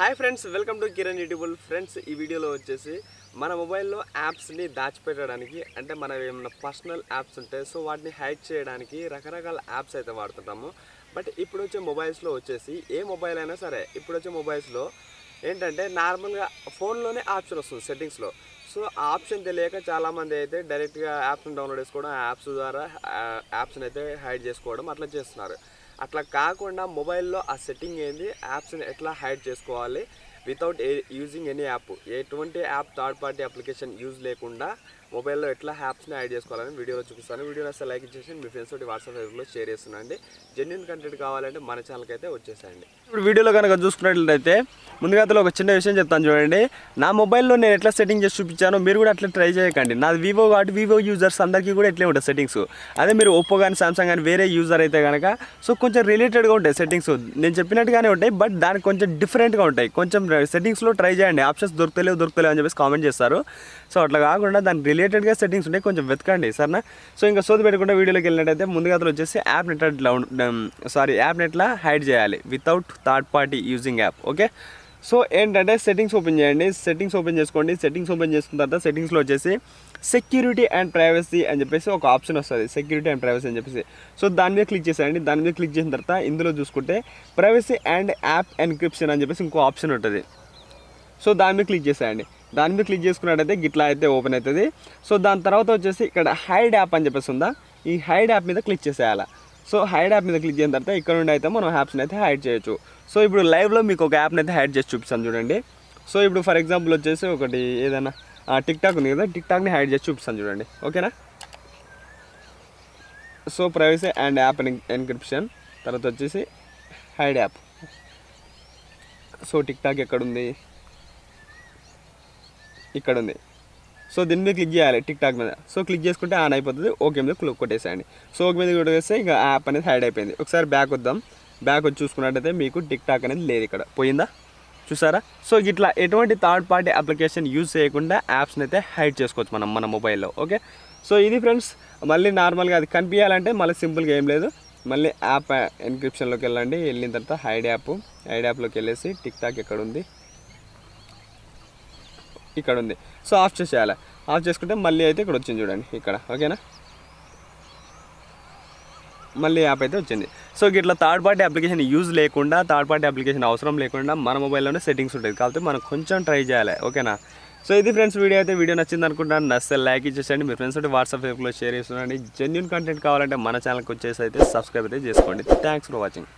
Hi friends welcome to Kiran యూట్యూబుల్. Friends ఈ వీడియోలో వచ్చేసి మన మొబైల్లో యాప్స్ని దాచిపెట్టడానికి అంటే మన ఏమైనా పర్సనల్ యాప్స్ ఉంటాయి సో వాటిని హైడ్ చేయడానికి రకరకాల యాప్స్ అయితే వాడుతుంటాము. బట్ ఇప్పుడు వచ్చే మొబైల్స్లో వచ్చేసి ఏ మొబైల్ అయినా సరే ఇప్పుడు వచ్చే మొబైల్స్లో ఏంటంటే నార్మల్గా ఫోన్లోనే ఆప్షన్ వస్తుంది సెట్టింగ్స్లో సో ఆ ఆప్షన్ తెలియక చాలామంది అయితే డైరెక్ట్గా యాప్స్ని డౌన్లోడ్ చేసుకోవడం ఆ యాప్స్ ద్వారా యాప్స్ని అయితే హైడ్ చేసుకోవడం అట్లా చేస్తున్నారు. అట్లా కాకుండా మొబైల్లో ఆ సెట్టింగ్ ఏంది? యాప్స్ని ఎట్లా హైడ్ చేసుకోవాలి? వితౌట్ యూజింగ్ ఎనీ యాప్ ఎటువంటి app third party application use లేకుండా మొబైల్లో ఎట్లా యాప్స్ని యాడ్ చేసుకోవాలని వీడియోలో చూపిస్తాను. వీడియోని అసలు లైక్ చేసి మీ ఫ్రెండ్స్ తోటి వాట్సాప్ గ్రూప్లో షేర్ చేస్తున్నాండి జెన్యున్ కంటెంట్ కావాలంటే మన ఛానల్కి అయితే వచ్చేసాయండి. ఇప్పుడు వీడియోలో కనుక చూసుకున్నట్లయితే ముందుగా ఒక చిన్న విషయం చెప్తాను చూడండి. నా మొబైల్లో నేను ఎట్లా సెట్టింగ్ చేసి చూపించానో మీరు కూడా అట్లా ట్రై చేయకండి. నాది వివో కాబట్టి వివో యూజర్స్ అందరికీ కూడా ఎట్లే ఉంటుంది సెట్టింగ్స్ అదే మీరు ఒప్పో కానీ సామ్సంగ్ కానీ వేరే యూజర్ అయితే కనుక సో కొంచెం రిలేటెడ్గా ఉంటాయి సెట్టింగ్స్ నేను చెప్పినట్టుగానే ఉంటాయి బట్ దానికి కొంచెం డిఫరెంట్గా ఉంటాయి. కొంచెం సెట్టింగ్స్లో ట్రై చేయండి. ఆప్షన్స్ దొరుకుతలేవు దొరుకుతలేవు అని చెప్పేసి కామెంట్ చేస్తారు. సో అట్లా కాకుండా దానికి రిలేటెడ్గా సెట్టింగ్స్ ఉంటాయి కొంచెం వెతకండి సరేనా? సో ఇంకా సోది పెట్టకుండా వీడియోలోకి వెళ్ళినట్టయితే ముందుగా అతను వచ్చేసి యాప్ నెట్ సారీ యాప్ నెట్లా హైడ్ చేయాలి without third party using app okay so ఏంటంటే సెట్టింగ్స్ ఓపెన్ చేయండి సెట్టింగ్స్ ఓపెన్ చేసుకోండి సెట్టింగ్స్ ఓపెన్ చేసుకున్న తర్వాత సెట్టింగ్స్లో వచ్చేసి సెక్యూరిటీ అండ్ ప్రైవసీ అని చెప్పేసి ఒక ఆప్షన్ వస్తుంది. సెక్యూరిటీ అండ్ ప్రైవసీ అని చెప్పేసి. సో దాని మీద క్లిక్ చేసేయండి. దాని మీద క్లిక్ చేసిన తర్వాత ఇందులో చూసుకుంటే ప్రైవసీ అండ్ యాప్ ఎన్క్రిప్షన్ అని చెప్పేసి ఇంకో ఆప్షన్ ఉంటుంది. సో దాని మీద క్లిక్ చేసేయండి. దాని మీద క్లిక్ చేసుకున్నట్టయితే గిట్లా అయితే ఓపెన్ అవుతుంది. సో దాని తర్వాత వచ్చేసి ఇక్కడ హైడ్ యాప్ అని చెప్పేసి ఉందా? ఈ హైడ్ యాప్ మీద క్లిక్ చేసేయాలి? సో హైడ్ యాప్ మీద క్లిక్ చేసిన తర్వాత ఇక్కడ నుండి అయితే మనం యాప్స్ని అయితే హైడ్ చేయొచ్చు. సో ఇప్పుడు లైవ్లో మీకు ఒక యాప్ని అయితే హైడ్ చేసి చూపిస్తాను చూడండి. సో ఇప్పుడు ఫర్ ఎగ్జాంపుల్ వచ్చేసి ఒకటి ఏదైనా టిక్ టాక్ ఉంది కదా టిక్ టాక్ని హైడ్ చేసి చూపిస్తాను చూడండి. ఓకేనా? So privacy and app encryption తర్వాత వచ్చేసి hide app. So TikTok ఎక్కడుంది? ఇక్కడ ఉంది సో దీని మీద క్లిక్ చేయాలి టిక్ టాక్ మీద. సో క్లిక్ చేసుకుంటే ఆన్ అయిపోతుంది ఓకే మీద క్లిక్ కొట్టేసేయండి. సో ఓకే మీద కొట్టేస్తే ఇంకా యాప్ అనేది హైడ్ అయిపోయింది. ఒకసారి బ్యాక్ వద్దాం. బ్యాక్ వచ్చి చూసుకున్నట్టయితే మీకు టిక్ టాక్ అనేది లేదు ఇక్కడ. పోయిందా? చూసారా? సో ఇట్లా ఎటువంటి థర్డ్ పార్టీ అప్లికేషన్ యూజ్ చేయకుండా యాప్స్ని అయితే హైడ్ చేసుకోవచ్చు మనం మన మొబైల్లో ఓకే? సో ఇది ఫ్రెండ్స్ మళ్ళీ నార్మల్గా అది కనిపించాలంటే మళ్ళీ సింపుల్గా ఏం లేదు. మళ్ళీ యాప్ ఎన్క్రిప్షన్లోకి వెళ్ళండి. వెళ్ళిన తర్వాత హైడ్ యాప్ హైడ్ యాప్లోకి వెళ్ళేసి టిక్ టాక్ ఎక్కడ ఉంది? ఇక్కడ ఉంది సో ఆఫ్ చేసేయాలి. ఆఫ్ చేసుకుంటే మళ్ళీ అయితే ఇక్కడ వచ్చింది చూడండి ఇక్కడ. ఓకేనా? మళ్ళీ యాప్ అయితే వచ్చింది. సో ఇట్లా థర్డ్ పార్టీ అప్లికేషన్ యూజ్ లేకుండా థర్డ్ పార్టీ అప్లికేషన్ అవసరం లేకుండా మన మొబైల్లోనే సెట్టింగ్స్ ఉంటుంది కాబట్టి మనం కొంచెం ట్రై చేయాలి. ఓకేనా? సో ఇది ఫ్రెండ్స్ వీడియో అయితే. వీడియో నచ్చింది అనుకుంటాను నచ్చితే లైక్ ఇచ్చేసండి మీ ఫ్రెండ్స్ తోటి వాట్సాప్ ఫేస్బుక్లో షేర్ చేస్తున్నాను జెన్యున్ కంటెంట్ కావాలంటే మన ఛానల్కి వచ్చేసి అయితే సబ్స్క్రైబ్ అయితే చేసుకోండి. Thanks for watching